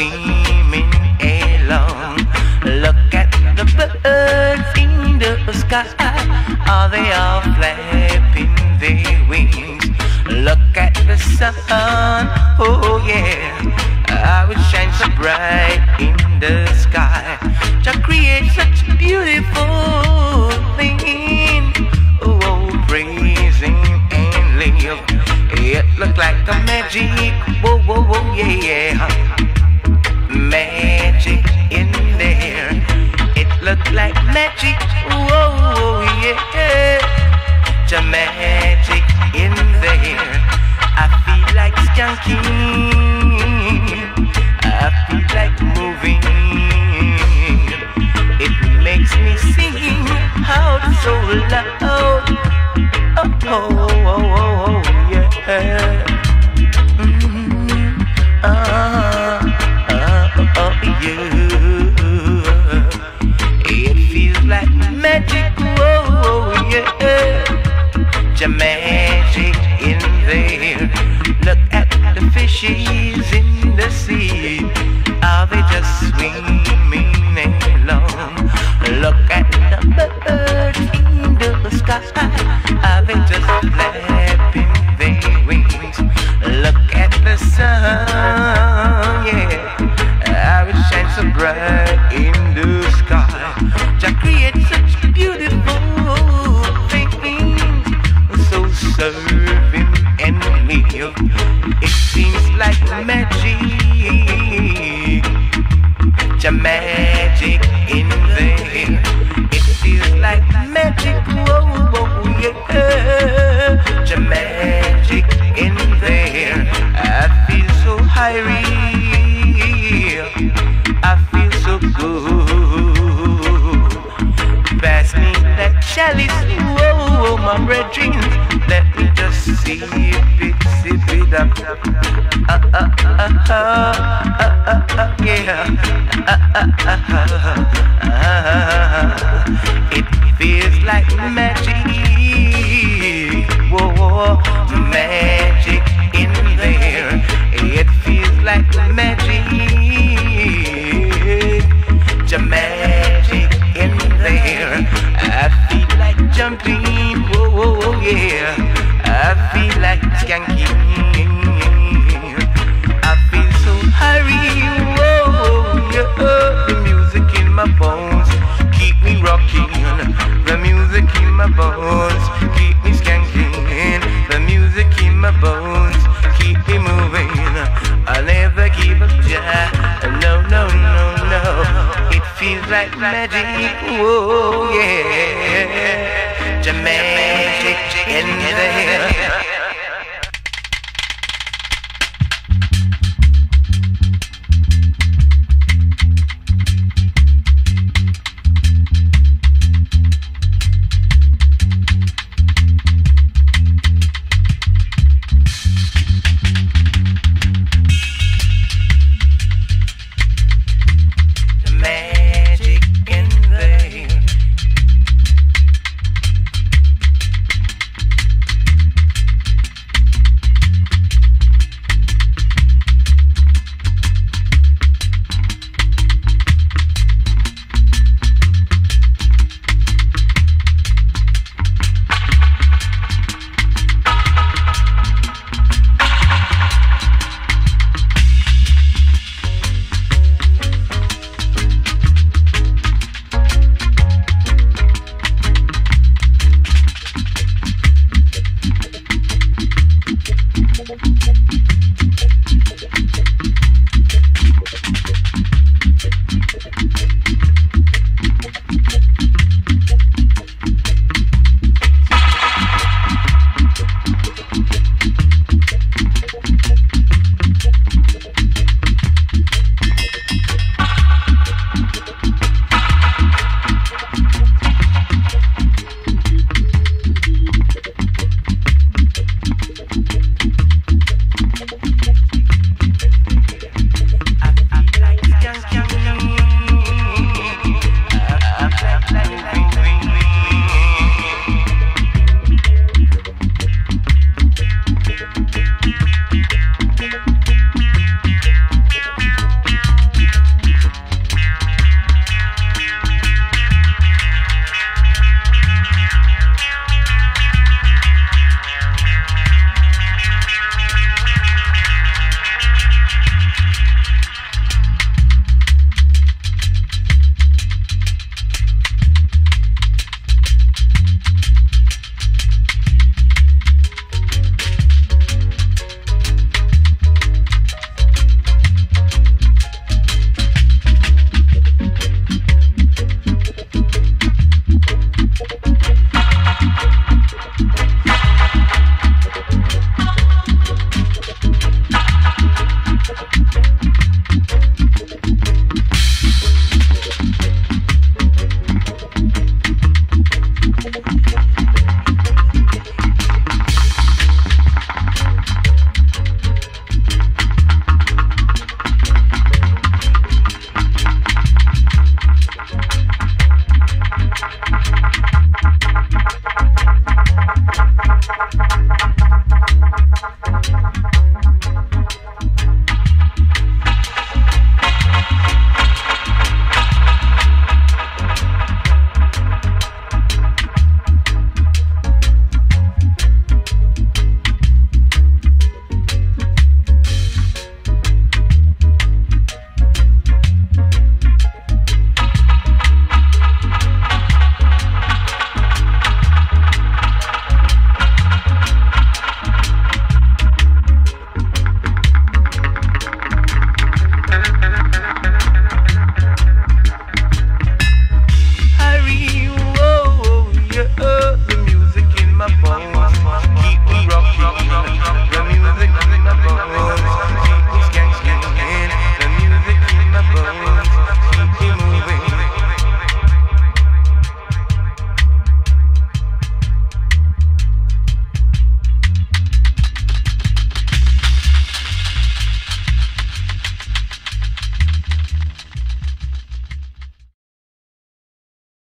swimming along. Look at the birds in the sky. Are they all flapping their wings? Look at the sun. Oh yeah. I would shine so bright in the sky to create such beautiful thing. Oh, praising and live. It looked like a magic. Whoa, whoa, whoa, yeah, yeah magic in there. It looked like magic. Whoa, yeah. The magic in there. I feel like skunking. Look at the fishy. It seems like magic, your magic in there. It feels like magic, whoa, whoa, yeah, your magic in there. I feel so high, real. I feel so good. Pass me that chalice, whoa, whoa, my red dreams. Let me just see it up. It feels like magic. Whoa, magic. seems like magic. oh yeah. Magic in the air.